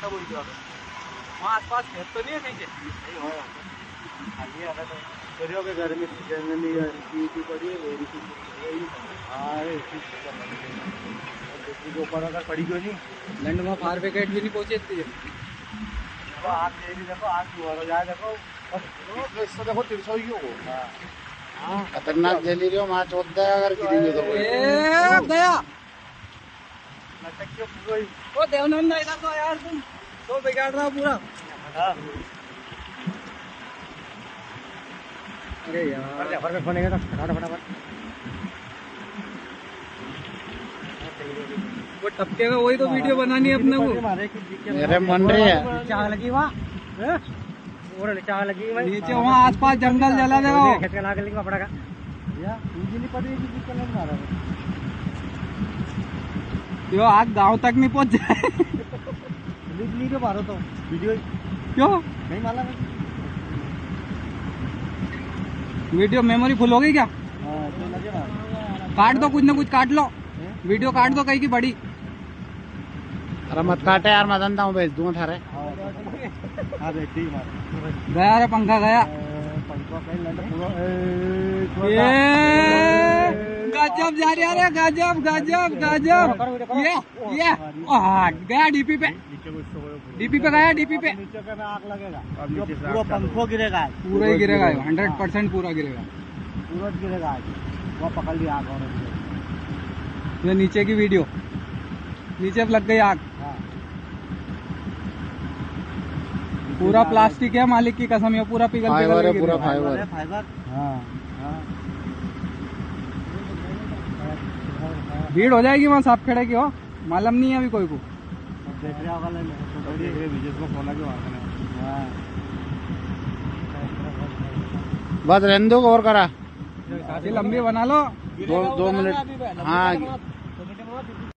रास्ता बोल दिया वहाँ आसपास खेत तो नहीं है कहीं के नहीं हो खाली अगर तो करियो के घर में जनरली ड्यूटी पड़ी है वेरी सी हाँ रे दूसरी के ऊपर अगर पड़ी क्यों नहीं? लैंड में फायर ब्रिगेड भी नहीं पहुँची इतनी देखो आग दे भी देखो आग हुआ तो जाए देखो देखो तिरसो ही खतरनाक जली रही हो वहाँ चौदह अगर गिरेंगे तो गया ओ देवनंदा इधर तो यार तुम तो बिगाड़ रहा पूरा। हाँ अरे यार फ़ोन है फटाफट फटाफट। वो टपके में वही तो वीडियो बनानी है अपने को। मेरे मन रही है। चाह लगी वहाँ। और चाह लगी भाई नीचे वहाँ आसपास जंगल जला देखो खेत का लाके लिखा पड़ेगा या बिजली पड़ रही है कि कलर मारा यो आग गाँव तक नहीं पहुँच। जाए बिजली के मारो तो? वीडियो क्यों? नहीं मालूम है वीडियो मेमोरी फुल हो गई क्या? हाँ तो काट दो कुछ ना कुछ काट लो। वीडियो काट दो कहीं की बड़ी। अरे मत काटे यार मैं धंधा हूँ भेज दूँगा थारे। हाँ देख गया रे पंखा गया। पंखा गजब जा रही है गजब गजब गजब। ये ये गया डीपी पे। डीपी पे गया डीपी पे। नीचे का में आग लगेगा पूरा पंखो गिरेगा। पूरा ही गिरेगा हंड्रेड परसेंट पूरा गिरेगा। पूरा गिरेगा। वो पकड़ लिया आग और ये नीचे की वीडियो। नीचे लग गई आग। हाँ। पूरा प्लास्टिक है मालिक की कसम ये पूरा पिघल फाइबर पिघल पूरा फाइबर फाइबर हाँ। हाँ। भीड़ हो जाएगी वहाँ साफ़ खेड़े की हो? मालूम नहीं है अभी कोई को। बस रहने दो और करा। काफ़ी लंबी बना लो। दो दो मिनट। हाँ।